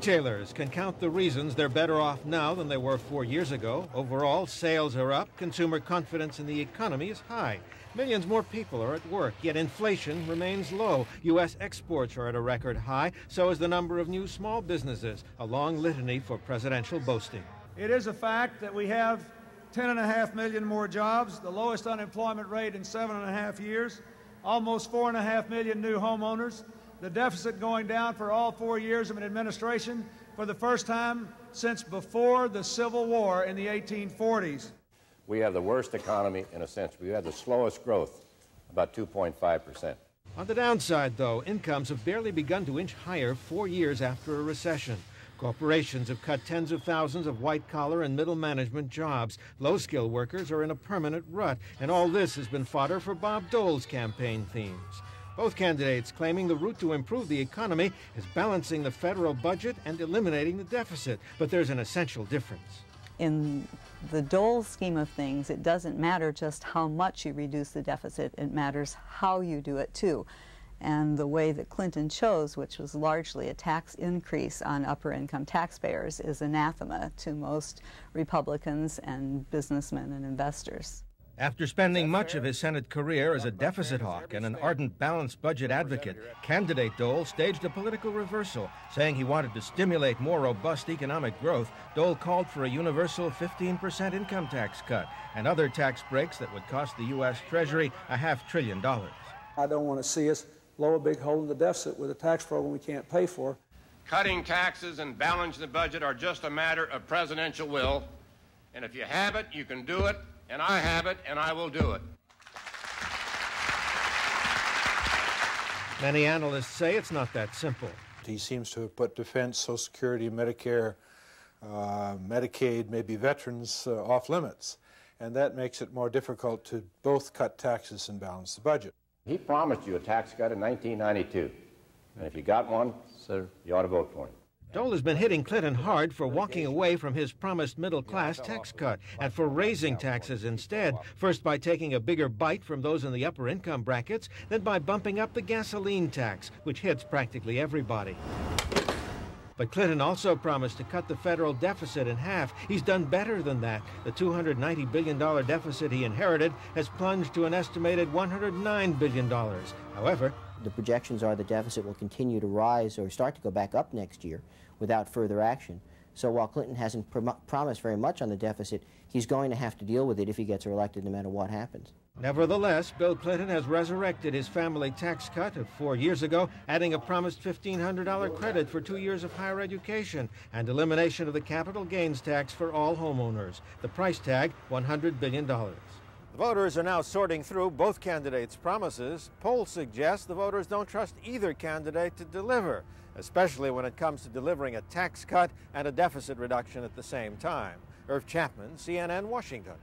Retailers can count the reasons they're better off now than they were four years ago. Overall, sales are up, consumer confidence in the economy is high. Millions more people are at work, yet inflation remains low. U.S. exports are at a record high, so is the number of new small businesses, a long litany for presidential boasting. It is a fact that we have 10.5 million more jobs, the lowest unemployment rate in seven and a half years, almost 4.5 million new homeowners, the deficit going down for all four years of an administration for the first time since before the Civil War in the 1840s. We have the worst economy in a century. We have the slowest growth, about 2.5%. On the downside, though, incomes have barely begun to inch higher four years after a recession. Corporations have cut tens of thousands of white collar and middle management jobs. Low skilled workers are in a permanent rut, and all this has been fodder for Bob Dole's campaign themes. Both candidates claiming the route to improve the economy is balancing the federal budget and eliminating the deficit. But there's an essential difference. In the Dole scheme of things, it doesn't matter just how much you reduce the deficit, it matters how you do it too. And the way that Clinton chose, which was largely a tax increase on upper income taxpayers, is anathema to most Republicans and businessmen and investors. After spending much of his Senate career as a deficit hawk and an ardent balanced budget advocate, candidate Dole staged a political reversal, saying he wanted to stimulate more robust economic growth. Dole called for a universal 15% income tax cut and other tax breaks that would cost the U.S. Treasury a half trillion dollars. I don't want to see us blow a big hole in the deficit with a tax program we can't pay for. Cutting taxes and balancing the budget are just a matter of presidential will. And if you have it, you can do it and I have it, and I will do it. Many analysts say it's not that simple. He seems to have put defense, Social Security, Medicare, uh, Medicaid, maybe veterans uh, off limits. And that makes it more difficult to both cut taxes and balance the budget. He promised you a tax cut in 1992. And if you got one, sir, you ought to vote for him. Dole has been hitting Clinton hard for walking away from his promised middle class tax cut and for raising taxes instead, first by taking a bigger bite from those in the upper income brackets, then by bumping up the gasoline tax, which hits practically everybody. But Clinton also promised to cut the federal deficit in half. He's done better than that. The $290 billion deficit he inherited has plunged to an estimated $109 billion. However, the projections are the deficit will continue to rise or start to go back up next year without further action. So while Clinton hasn't prom promised very much on the deficit, he's going to have to deal with it if he gets elected no matter what happens. Nevertheless, Bill Clinton has resurrected his family tax cut of four years ago, adding a promised $1,500 credit for two years of higher education and elimination of the capital gains tax for all homeowners. The price tag, $100 billion. Voters are now sorting through both candidates' promises. Polls suggest the voters don't trust either candidate to deliver especially when it comes to delivering a tax cut and a deficit reduction at the same time. Irv Chapman, CNN, Washington.